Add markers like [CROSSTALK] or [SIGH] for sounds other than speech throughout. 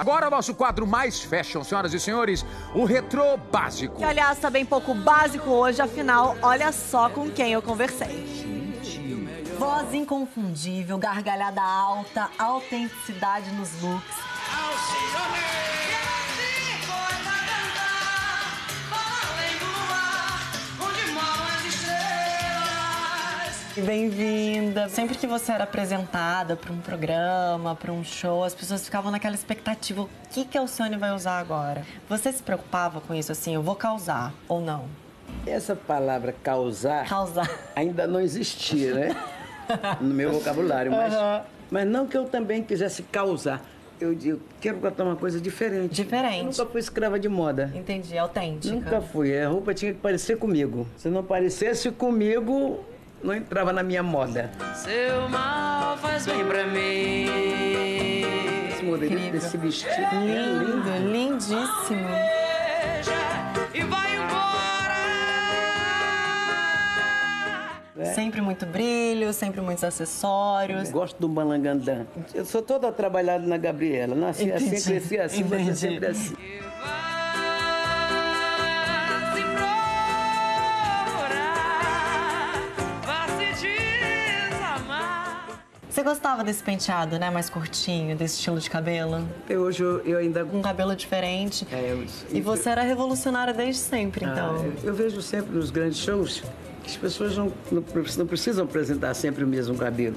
Agora o nosso quadro mais fashion, senhoras e senhores, o retrô básico. Que aliás tá bem pouco básico hoje, afinal, olha só com quem eu conversei. Voz inconfundível, gargalhada alta, autenticidade nos looks. Bem-vinda. Sempre que você era apresentada para um programa, para um show, as pessoas ficavam naquela expectativa: o que, que a Alcione vai usar agora? Você se preocupava com isso, assim, eu vou causar ou não? Essa palavra causar, Causar. ainda não existia, né? [LAUGHS] No meu vocabulário, mas, mas não que eu também quisesse causar. Eu digo, quero botar uma coisa diferente. Diferente. Eu nunca fui escrava de moda. Entendi, autêntica. Nunca fui. A roupa tinha que parecer comigo. Se não parecesse comigo, não entrava na minha moda. Seu mal faz bem pra mim. Esse modelito desse vestido é lindo. Lindo, lindíssimo. E vai embora. Sempre muito brilho, sempre muitos acessórios. Gosto do balangandã. Eu sou toda trabalhada na Gabriela. Nasci Entendi. assim, cresci assim, você Entendi. sempre assim. Você gostava desse penteado, né? Mais curtinho, desse estilo de cabelo? Até hoje eu, eu ainda... Um cabelo diferente. É, eu- E você era revolucionária desde sempre, Ah, então. eu, eu vejo sempre nos grandes shows que as pessoas não, não, não precisam apresentar sempre o mesmo cabelo.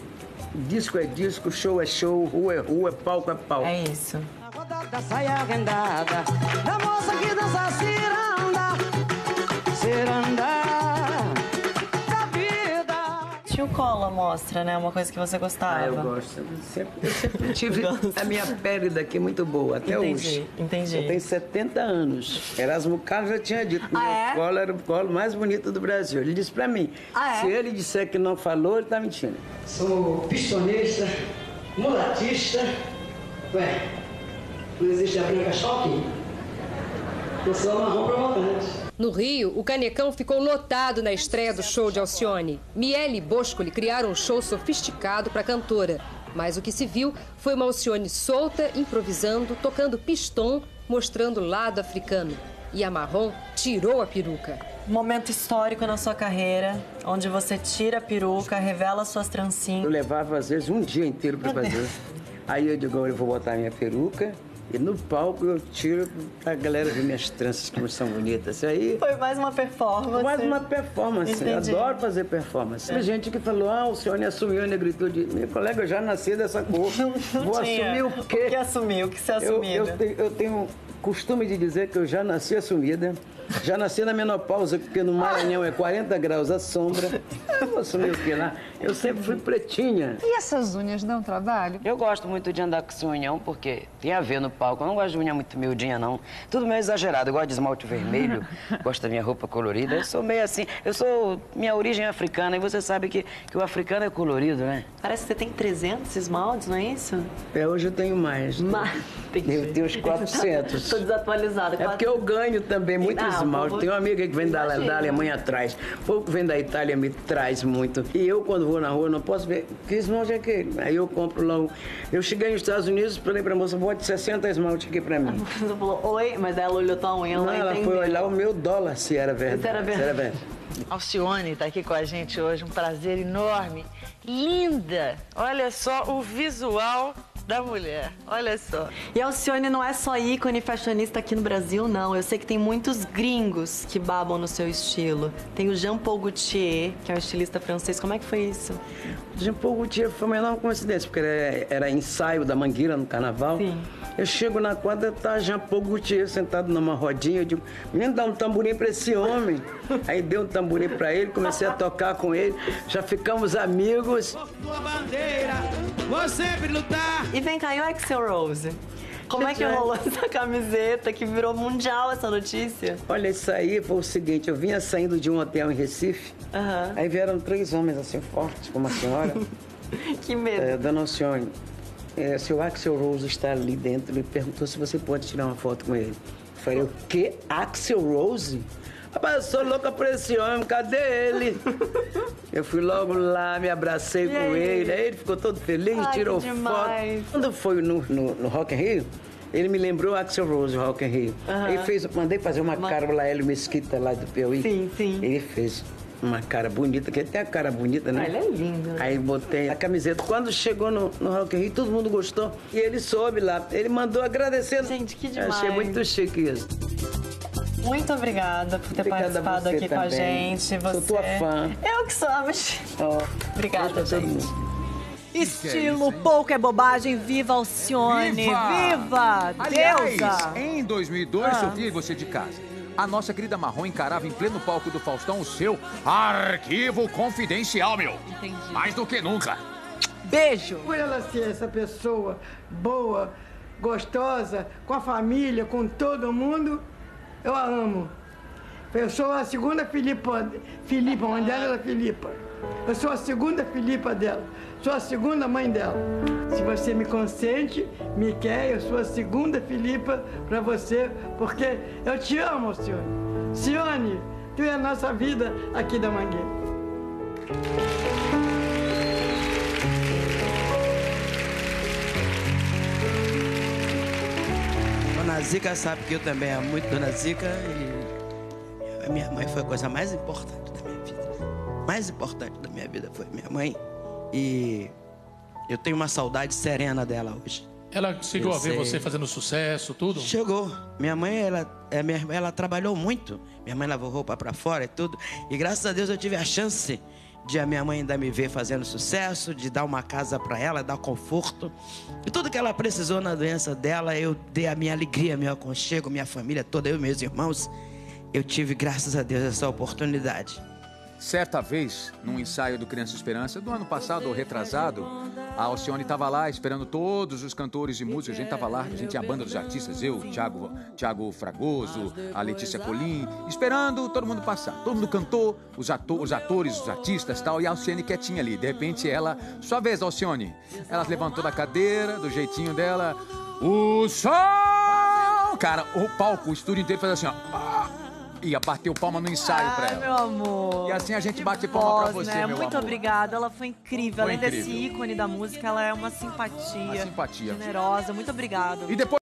Disco é disco, show é show, rua é rua, palco é palco. É isso. Na roda da saia rendada, da moça que dança ciranda, ciranda o colo à mostra, né? Uma coisa que você gostava. Ah, eu gosto. Eu sempre, eu sempre [LAUGHS] tive a minha pele daqui muito boa, até Entendi, hoje. entendi. Eu tenho 70 anos. Erasmo Carlos já tinha dito que Ah, meu é? colo era o colo mais bonito do Brasil. Ele disse pra mim. Ah, é? Se ele disser que não falou, ele tá mentindo. Sou pistonista, mulatista. Ué, não existe a branca choque? Eu sou marrom provocante. No Rio, o Canecão ficou lotado na estreia do show de Alcione. Miele e Boscoli criaram um show sofisticado para a cantora. Mas o que se viu foi uma Alcione solta, improvisando, tocando piston, mostrando o lado africano. E a Marrom tirou a peruca. Momento histórico na sua carreira, onde você tira a peruca, revela suas Eu trancinhas. levava, às vezes, um dia inteiro pra fazer. [LAUGHS] Aí eu digo, eu vou botar minha peruca e no palco eu tiro pra galera ver minhas tranças como são bonitas. Aí Foi mais uma performance. mais uma performance. Entendi. Eu adoro fazer performance. Tem gente que falou, ah, o senhor assumiu a negritude. Meu colega, eu já nasci dessa cor. [LAUGHS] Vou tinha. assumir o O quê? que assumiu? O que você Eu, assumiu? eu, tenho, eu tenho costume de dizer que eu já nasci assumida. Já nasci na menopausa, porque no Maranhão é 40 graus à sombra. Eu vou assumir o quê lá? Eu sempre fui pretinha. E essas unhas dão trabalho? Eu gosto muito de andar com esse unhão, porque tem a ver no palco. Eu não gosto de unha muito miudinha, não. Tudo meio exagerado. Eu gosto de esmalte vermelho, [LAUGHS] gosto da minha roupa colorida. Eu sou meio assim. Eu sou. Minha origem é africana, e você sabe que, que o africano é colorido, né? Parece que você tem 300 esmaltes, não é isso? É, hoje eu tenho mais. Mas... Eu tenho uns [LAUGHS] 400. Tô desatualizada. É porque eu ganho também muito esmalte. Tem uma amiga que vem da, da Alemanha atrás. O povo que vem da Itália me traz muito. E eu, quando vou na rua, não posso ver que esmalte é aquele. Aí eu compro lá. um- Eu cheguei nos Estados Unidos, falei pra moça, bote 60 esmalte aqui pra mim. [LAUGHS] Você falou, oi, mas ela olhou tua unha, ela Não, ela entendeu. foi olhar o meu dólar, se era verdade. Se era verdade. Alcione está aqui com a gente hoje, um prazer enorme. Linda! Olha só o visual da mulher, olha só. E a Alcione não é só ícone fashionista aqui no Brasil, não. Eu sei que tem muitos gringos que babam no seu estilo. Tem o Jean Paul Gaultier, que é um estilista francês. Como é que foi isso? Jean Paul Gaultier foi uma enorme coincidência, porque era, era ensaio da Mangueira no carnaval. Sim. Eu chego na quadra, tá Jean Paul Gaultier sentado numa rodinha. Eu digo, menino, dá um tamborim pra esse homem. [LAUGHS] Aí dei um tamborim pra ele, comecei a tocar com ele. Já ficamos amigos. Tua bandeira, vou sempre lutar. E vem cá, e o Axel Rose? Como é que rolou essa camiseta que virou mundial essa notícia? Olha, isso aí foi o seguinte, eu vinha saindo de um hotel em Recife, Aham. aí vieram três homens assim fortes, como a senhora, [LAUGHS] Que medo. é, dona Alcione. É, seu Axel Rose está ali dentro e perguntou se você pode tirar uma foto com ele. Eu falei, o quê? Axel Rose? Rapaz, eu sou louca por esse homem, cadê ele? [LAUGHS] eu fui logo lá, me abracei com aí? ele, aí ele ficou todo feliz, Ai, tirou demais. foto. Quando foi no, no, no Rock in Rio, Ele me lembrou Axel Rose, Rock in Rio. Aham. Ele fez, mandei fazer uma, cara pro Laélio Mesquita lá do Piauí. Sim, sim. Ele fez uma cara bonita, que ele tem a cara bonita, né? Ah, ele é lindo, né? Aí botei a camiseta. Quando chegou no, no Rock in Rio, todo mundo gostou. E ele soube lá. Ele mandou agradecendo. Gente, que Eu Achei demais. muito chique isso. Muito obrigada por ter Obrigada participado aqui com a também. gente. Sou Você... tua fã. Eu que sou, mas... Ó, Obrigada, gente. Estilo pouco é bobagem, viva Alcione, viva, Aliás, deusa! em 2002, Ah. Sofia e você de casa, a nossa querida Marrom encarava em pleno palco do Faustão o seu arquivo confidencial, meu. Entendi. Mais do que nunca. Beijo! Por ela ser essa pessoa boa, gostosa, com a família, com todo mundo, eu a amo. Eu sou a segunda Filipa, Filipa, a mãe dela era Filipa. Eu sou a segunda Filipa dela, sou a segunda mãe dela. Se você me consente, me quer, eu sou a segunda Filipa para você, porque eu te amo, Cione. Cione, tu é a nossa vida aqui da Mangueira. Dona Zica sabe que eu também amo muito Dona Zica e a minha mãe foi a coisa mais importante da minha vida. Mais importante da minha vida foi minha mãe e eu tenho uma saudade serena dela hoje. Ela chegou Eu a ver sei. você fazendo sucesso, tudo? Chegou. Minha mãe, ela, é, ela trabalhou muito. Minha mãe lavou roupa pra fora e tudo. E graças a Deus eu tive a chance de a minha mãe ainda me ver fazendo sucesso, de dar uma casa pra ela, dar conforto. E tudo que ela precisou na doença dela, eu dei a minha alegria, meu aconchego, minha família toda, eu e meus irmãos. Eu tive, graças a Deus, essa oportunidade. Certa vez, num ensaio do Criança Esperança, do ano passado ou retrasado, a Alcione estava lá esperando todos os cantores e músicos. A gente estava lá, a gente tinha a banda dos artistas, eu, Thiago, Thiago Fragoso, a Letícia Colim, esperando todo mundo passar. Todo mundo cantou, os, ato- os atores, os artistas e tal, e a Alcione quietinha ali. De repente ela, sua vez, Alcione. Ela levantou da cadeira, do jeitinho dela. O sol! Cara, o palco, o estúdio inteiro fez assim, ó. Ah! Ia bater o palma no ensaio pra Ai, ela. meu amor. E assim a gente Que bate palma pra voz, você, né? meu Muito amor. obrigada, ela foi incrível. Foi Além desse incrível. ícone da música, ela é uma simpatia. Uma simpatia. Generosa, muito obrigada. E depois